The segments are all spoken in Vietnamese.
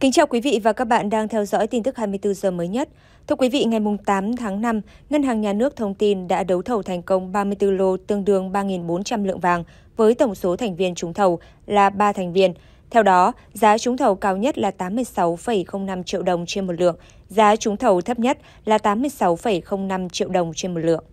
Kính chào quý vị và các bạn đang theo dõi tin tức 24 giờ mới nhất. Thưa quý vị, ngày 8 tháng 5, Ngân hàng Nhà nước thông tin đã đấu thầu thành công 34 lô tương đương 3.400 lượng vàng với tổng số thành viên trúng thầu là 3 thành viên. Theo đó, giá trúng thầu cao nhất là 86,05 triệu đồng trên một lượng, giá trúng thầu thấp nhất là 86,05 triệu đồng trên một lượng.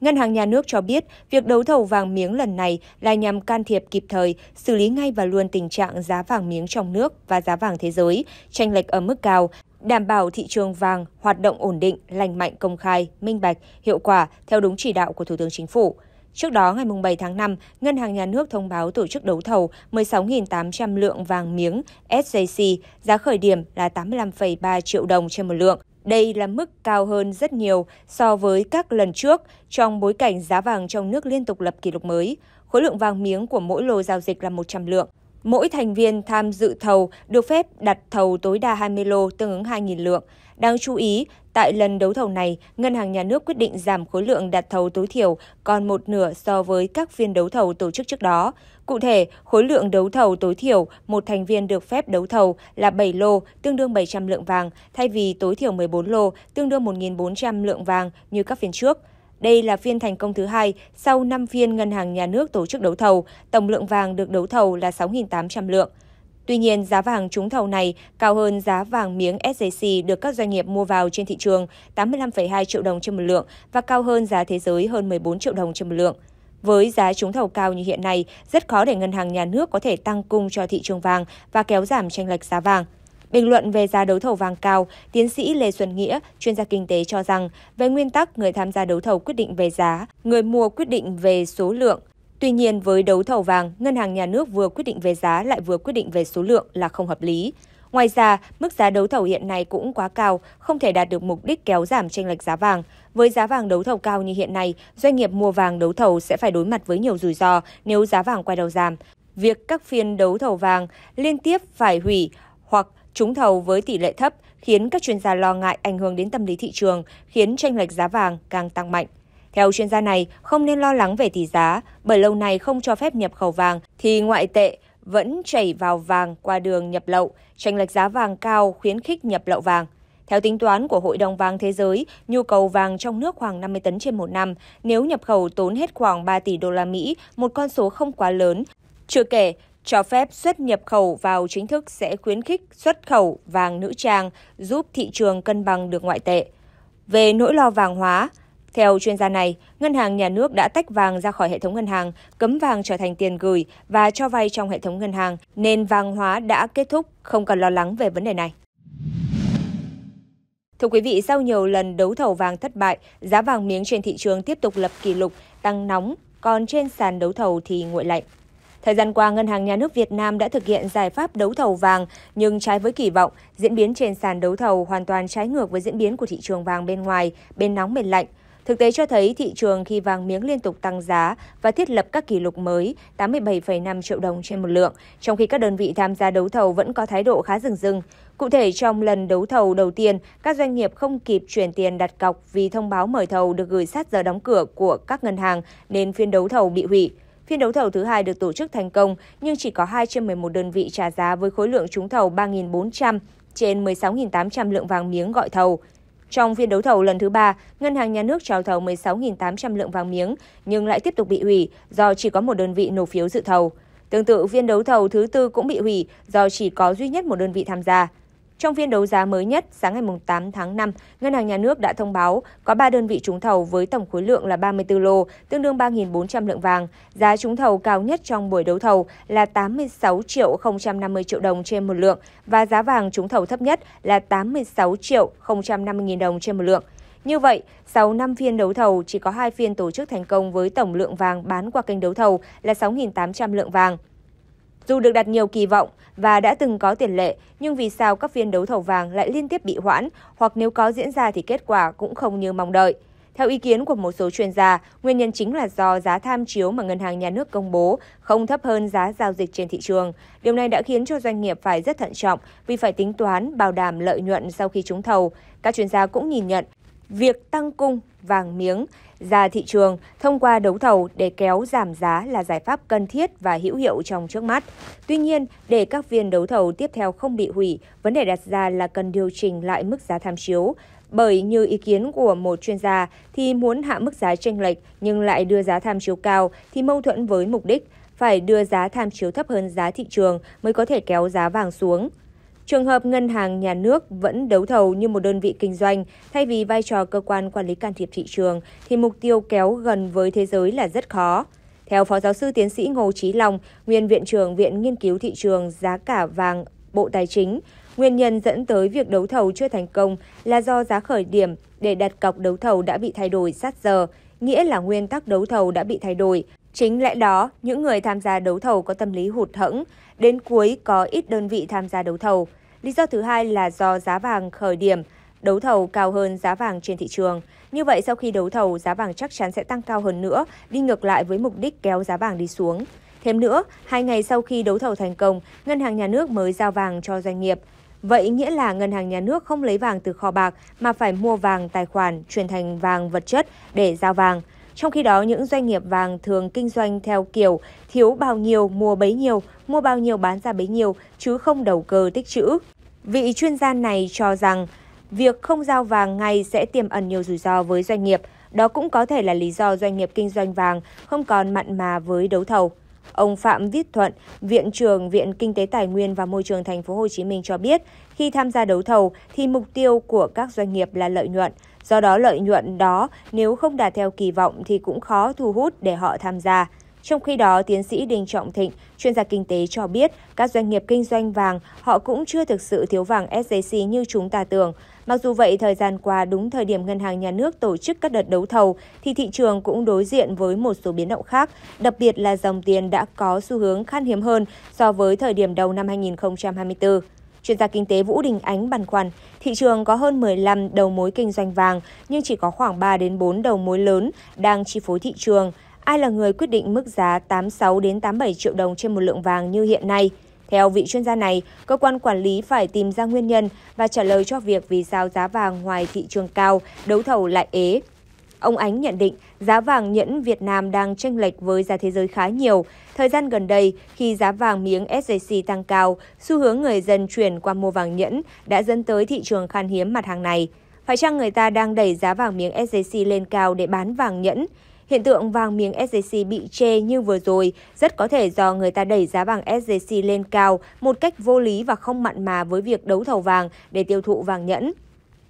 Ngân hàng Nhà nước cho biết, việc đấu thầu vàng miếng lần này là nhằm can thiệp kịp thời, xử lý ngay và luôn tình trạng giá vàng miếng trong nước và giá vàng thế giới, tranh lệch ở mức cao, đảm bảo thị trường vàng hoạt động ổn định, lành mạnh, công khai, minh bạch, hiệu quả theo đúng chỉ đạo của Thủ tướng Chính phủ. Trước đó, ngày 7 tháng 5, Ngân hàng Nhà nước thông báo tổ chức đấu thầu 16.800 lượng vàng miếng SJC, giá khởi điểm là 85,3 triệu đồng trên một lượng. Đây là mức cao hơn rất nhiều so với các lần trước trong bối cảnh giá vàng trong nước liên tục lập kỷ lục mới. Khối lượng vàng miếng của mỗi lô giao dịch là 100 lượng. Mỗi thành viên tham dự thầu được phép đặt thầu tối đa 20 lô tương ứng 2.000 lượng. Đáng chú ý, tại lần đấu thầu này, Ngân hàng Nhà nước quyết định giảm khối lượng đặt thầu tối thiểu còn một nửa so với các phiên đấu thầu tổ chức trước đó. Cụ thể, khối lượng đấu thầu tối thiểu một thành viên được phép đấu thầu là 7 lô, tương đương 700 lượng vàng, thay vì tối thiểu 14 lô, tương đương 1.400 lượng vàng như các phiên trước. Đây là phiên thành công thứ hai sau 5 phiên ngân hàng nhà nước tổ chức đấu thầu, tổng lượng vàng được đấu thầu là 6.800 lượng. Tuy nhiên, giá vàng trúng thầu này cao hơn giá vàng miếng SJC được các doanh nghiệp mua vào trên thị trường 85,2 triệu đồng trên một lượng và cao hơn giá thế giới hơn 14 triệu đồng trên một lượng. Với giá trúng thầu cao như hiện nay, rất khó để ngân hàng nhà nước có thể tăng cung cho thị trường vàng và kéo giảm tranh lệch giá vàng. Bình luận về giá đấu thầu vàng cao, tiến sĩ Lê Xuân Nghĩa, chuyên gia kinh tế cho rằng, về nguyên tắc người tham gia đấu thầu quyết định về giá, người mua quyết định về số lượng. Tuy nhiên với đấu thầu vàng, ngân hàng nhà nước vừa quyết định về giá lại vừa quyết định về số lượng là không hợp lý. Ngoài ra, mức giá đấu thầu hiện nay cũng quá cao, không thể đạt được mục đích kéo giảm tranh lệch giá vàng. Với giá vàng đấu thầu cao như hiện nay, doanh nghiệp mua vàng đấu thầu sẽ phải đối mặt với nhiều rủi ro nếu giá vàng quay đầu giảm. Việc các phiên đấu thầu vàng liên tiếp phải hủy hoặc trúng thầu với tỷ lệ thấp khiến các chuyên gia lo ngại ảnh hưởng đến tâm lý thị trường, khiến tranh lệch giá vàng càng tăng mạnh. Theo chuyên gia này, không nên lo lắng về tỷ giá, bởi lâu nay không cho phép nhập khẩu vàng thì ngoại tệ vẫn chảy vào vàng qua đường nhập lậu, tranh lệch giá vàng cao khuyến khích nhập lậu vàng. Theo tính toán của Hội đồng vàng thế giới, nhu cầu vàng trong nước khoảng 50 tấn trên một năm, nếu nhập khẩu tốn hết khoảng 3 tỷ đô la Mỹ, một con số không quá lớn. Chưa kể, cho phép xuất nhập khẩu vào chính thức sẽ khuyến khích xuất khẩu vàng nữ trang, giúp thị trường cân bằng được ngoại tệ. Về nỗi lo vàng hóa, theo chuyên gia này, ngân hàng nhà nước đã tách vàng ra khỏi hệ thống ngân hàng, cấm vàng trở thành tiền gửi và cho vay trong hệ thống ngân hàng, nên vàng hóa đã kết thúc, không cần lo lắng về vấn đề này. Thưa quý vị, sau nhiều lần đấu thầu vàng thất bại, giá vàng miếng trên thị trường tiếp tục lập kỷ lục, tăng nóng, còn trên sàn đấu thầu thì nguội lạnh. Thời gian qua, Ngân hàng Nhà nước Việt Nam đã thực hiện giải pháp đấu thầu vàng, nhưng trái với kỳ vọng, diễn biến trên sàn đấu thầu hoàn toàn trái ngược với diễn biến của thị trường vàng bên ngoài, bên nóng bên lạnh. Thực tế cho thấy thị trường khi vàng miếng liên tục tăng giá và thiết lập các kỷ lục mới 87,5 triệu đồng trên một lượng, trong khi các đơn vị tham gia đấu thầu vẫn có thái độ khá rừng rừng. Cụ thể trong lần đấu thầu đầu tiên, các doanh nghiệp không kịp chuyển tiền đặt cọc vì thông báo mời thầu được gửi sát giờ đóng cửa của các ngân hàng nên phiên đấu thầu bị hủy. Phiên đấu thầu thứ hai được tổ chức thành công nhưng chỉ có 2 trên 11 đơn vị trả giá với khối lượng trúng thầu 3.400 trên 16.800 lượng vàng miếng gọi thầu. Trong phiên đấu thầu lần thứ ba, Ngân hàng Nhà nước trao thầu 16.800 lượng vàng miếng nhưng lại tiếp tục bị hủy do chỉ có một đơn vị nộp phiếu dự thầu. Tương tự phiên đấu thầu thứ tư cũng bị hủy do chỉ có duy nhất một đơn vị tham gia. Trong phiên đấu giá mới nhất, sáng ngày 8 tháng 5, Ngân hàng Nhà nước đã thông báo có 3 đơn vị trúng thầu với tổng khối lượng là 34 lô, tương đương 3.400 lượng vàng. Giá trúng thầu cao nhất trong buổi đấu thầu là 86 triệu 050 triệu đồng trên một lượng và giá vàng trúng thầu thấp nhất là 86 triệu 050 nghìn đồng trên một lượng. Như vậy, sau 5 phiên đấu thầu, chỉ có 2 phiên tổ chức thành công với tổng lượng vàng bán qua kênh đấu thầu là 6.800 lượng vàng. Dù được đặt nhiều kỳ vọng và đã từng có tiền lệ, nhưng vì sao các phiên đấu thầu vàng lại liên tiếp bị hoãn, hoặc nếu có diễn ra thì kết quả cũng không như mong đợi. Theo ý kiến của một số chuyên gia, nguyên nhân chính là do giá tham chiếu mà ngân hàng nhà nước công bố không thấp hơn giá giao dịch trên thị trường. Điều này đã khiến cho doanh nghiệp phải rất thận trọng vì phải tính toán bảo đảm lợi nhuận sau khi trúng thầu. Các chuyên gia cũng nhìn nhận việc tăng cung vàng miếng ra thị trường thông qua đấu thầu để kéo giảm giá là giải pháp cần thiết và hữu hiệu trong trước mắt. Tuy nhiên, để các phiên đấu thầu tiếp theo không bị hủy, vấn đề đặt ra là cần điều chỉnh lại mức giá tham chiếu. Bởi như ý kiến của một chuyên gia thì muốn hạ mức giá chênh lệch nhưng lại đưa giá tham chiếu cao thì mâu thuẫn với mục đích phải đưa giá tham chiếu thấp hơn giá thị trường mới có thể kéo giá vàng xuống. Trường hợp ngân hàng nhà nước vẫn đấu thầu như một đơn vị kinh doanh thay vì vai trò cơ quan quản lý can thiệp thị trường thì mục tiêu kéo gần với thế giới là rất khó. Theo Phó Giáo sư Tiến sĩ Ngô Trí Long, nguyên Viện trưởng Viện Nghiên cứu Thị trường Giá cả vàng Bộ Tài chính, nguyên nhân dẫn tới việc đấu thầu chưa thành công là do giá khởi điểm để đặt cọc đấu thầu đã bị thay đổi sát giờ, nghĩa là nguyên tắc đấu thầu đã bị thay đổi. Chính lẽ đó, những người tham gia đấu thầu có tâm lý hụt hẫng, đến cuối có ít đơn vị tham gia đấu thầu. Lý do thứ hai là do giá vàng khởi điểm đấu thầu cao hơn giá vàng trên thị trường. Như vậy sau khi đấu thầu giá vàng chắc chắn sẽ tăng cao hơn nữa, đi ngược lại với mục đích kéo giá vàng đi xuống. Thêm nữa, hai ngày sau khi đấu thầu thành công, ngân hàng nhà nước mới giao vàng cho doanh nghiệp. Vậy nghĩa là ngân hàng nhà nước không lấy vàng từ kho bạc mà phải mua vàng tài khoản chuyển thành vàng vật chất để giao vàng. Trong khi đó, những doanh nghiệp vàng thường kinh doanh theo kiểu thiếu bao nhiêu mua bấy nhiêu, mua bao nhiêu bán ra bấy nhiêu, chứ không đầu cơ tích trữ. Vị chuyên gia này cho rằng việc không giao vàng ngay sẽ tiềm ẩn nhiều rủi ro với doanh nghiệp. Đó cũng có thể là lý do doanh nghiệp kinh doanh vàng không còn mặn mà với đấu thầu. Ông Phạm Viết Thuận, Viện trưởng Viện Kinh tế Tài nguyên và Môi trường Thành phố Hồ Chí Minh cho biết, khi tham gia đấu thầu thì mục tiêu của các doanh nghiệp là lợi nhuận. Do đó lợi nhuận đó nếu không đạt theo kỳ vọng thì cũng khó thu hút để họ tham gia. Trong khi đó, tiến sĩ Đinh Trọng Thịnh, chuyên gia kinh tế cho biết các doanh nghiệp kinh doanh vàng họ cũng chưa thực sự thiếu vàng SJC như chúng ta tưởng. Mặc dù vậy, thời gian qua đúng thời điểm ngân hàng nhà nước tổ chức các đợt đấu thầu thì thị trường cũng đối diện với một số biến động khác, đặc biệt là dòng tiền đã có xu hướng khan hiếm hơn so với thời điểm đầu năm 2024. Chuyên gia kinh tế Vũ Đình Ánh băn khoăn, thị trường có hơn 15 đầu mối kinh doanh vàng nhưng chỉ có khoảng 3 đến 4 đầu mối lớn đang chi phối thị trường. Ai là người quyết định mức giá 86 đến 87 triệu đồng trên một lượng vàng như hiện nay? Theo vị chuyên gia này, cơ quan quản lý phải tìm ra nguyên nhân và trả lời cho việc vì sao giá vàng ngoài thị trường cao, đấu thầu lại ế. Ông Ánh nhận định giá vàng nhẫn Việt Nam đang chênh lệch với giá thế giới khá nhiều. Thời gian gần đây, khi giá vàng miếng SJC tăng cao, xu hướng người dân chuyển qua mua vàng nhẫn đã dẫn tới thị trường khan hiếm mặt hàng này. Phải chăng người ta đang đẩy giá vàng miếng SJC lên cao để bán vàng nhẫn? Hiện tượng vàng miếng SJC bị chê như vừa rồi rất có thể do người ta đẩy giá vàng SJC lên cao một cách vô lý và không mặn mà với việc đấu thầu vàng để tiêu thụ vàng nhẫn.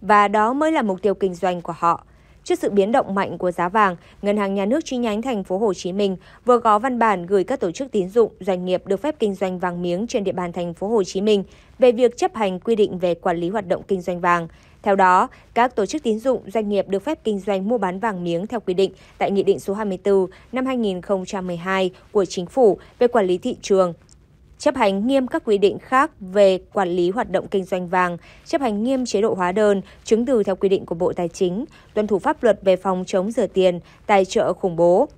Và đó mới là mục tiêu kinh doanh của họ. Trước sự biến động mạnh của giá vàng, Ngân hàng Nhà nước chi nhánh thành phố Hồ Chí Minh vừa có văn bản gửi các tổ chức tín dụng, doanh nghiệp được phép kinh doanh vàng miếng trên địa bàn thành phố Hồ Chí Minh về việc chấp hành quy định về quản lý hoạt động kinh doanh vàng. Theo đó, các tổ chức tín dụng, doanh nghiệp được phép kinh doanh mua bán vàng miếng theo quy định tại Nghị định số 24 năm 2012 của Chính phủ về quản lý thị trường, chấp hành nghiêm các quy định khác về quản lý hoạt động kinh doanh vàng, chấp hành nghiêm chế độ hóa đơn, chứng từ theo quy định của Bộ Tài chính, tuân thủ pháp luật về phòng chống rửa tiền, tài trợ khủng bố.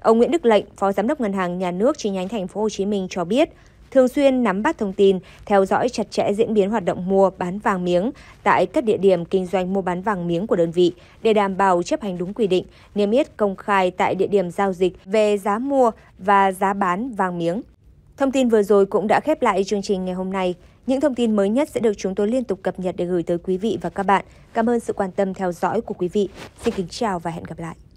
Ông Nguyễn Đức Lệnh, Phó Giám đốc Ngân hàng Nhà nước chi nhánh thành phố Hồ Chí Minh cho biết, thường xuyên nắm bắt thông tin, theo dõi chặt chẽ diễn biến hoạt động mua bán vàng miếng tại các địa điểm kinh doanh mua bán vàng miếng của đơn vị để đảm bảo chấp hành đúng quy định, niêm yết công khai tại địa điểm giao dịch về giá mua và giá bán vàng miếng. Thông tin vừa rồi cũng đã khép lại chương trình ngày hôm nay. Những thông tin mới nhất sẽ được chúng tôi liên tục cập nhật để gửi tới quý vị và các bạn. Cảm ơn sự quan tâm theo dõi của quý vị. Xin kính chào và hẹn gặp lại.